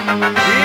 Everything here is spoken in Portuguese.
E